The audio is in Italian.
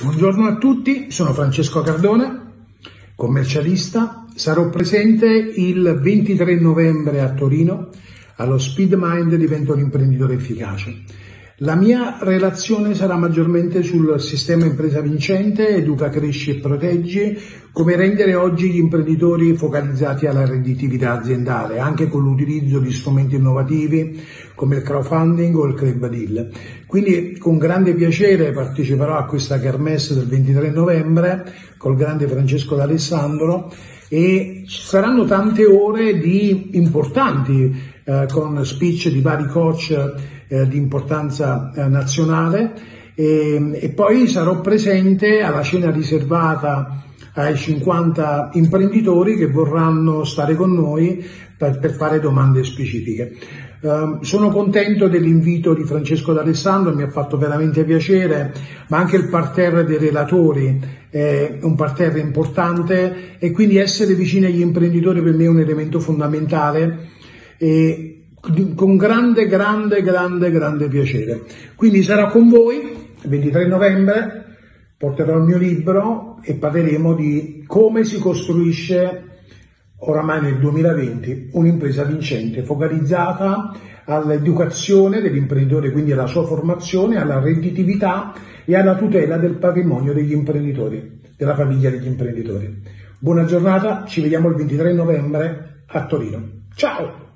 Buongiorno a tutti, sono Francesco Cardone, commercialista. Sarò presente il 23 novembre a Torino allo Speed Mind Divento un imprenditore efficace. La mia relazione sarà maggiormente sul sistema impresa vincente, educa, cresci e proteggi, come rendere oggi gli imprenditori focalizzati alla redditività aziendale, anche con l'utilizzo di strumenti innovativi come il crowdfunding o il club deal. Quindi con grande piacere parteciperò a questa kermesse del 23 novembre col grande Francesco D'Alessandro e ci saranno tante ore di importanti eh, con speech di vari coach eh, di importanza eh, nazionale e, e, poi sarò presente alla cena riservata ai 50 imprenditori che vorranno stare con noi per, per fare domande specifiche. Uh, sono contento dell'invito di Francesco D'Alessandro, mi ha fatto veramente piacere, ma anche il parterre dei relatori è un parterre importante e quindi essere vicini agli imprenditori per me è un elemento fondamentale. E con grande, grande, grande, grande piacere. Quindi sarò con voi il 23 novembre, porterò il mio libro e parleremo di come si costruisce oramai nel 2020 un'impresa vincente, focalizzata all'educazione dell'imprenditore, quindi alla sua formazione, alla redditività e alla tutela del patrimonio degli imprenditori, della famiglia degli imprenditori. Buona giornata, ci vediamo il 23 novembre a Torino. Ciao!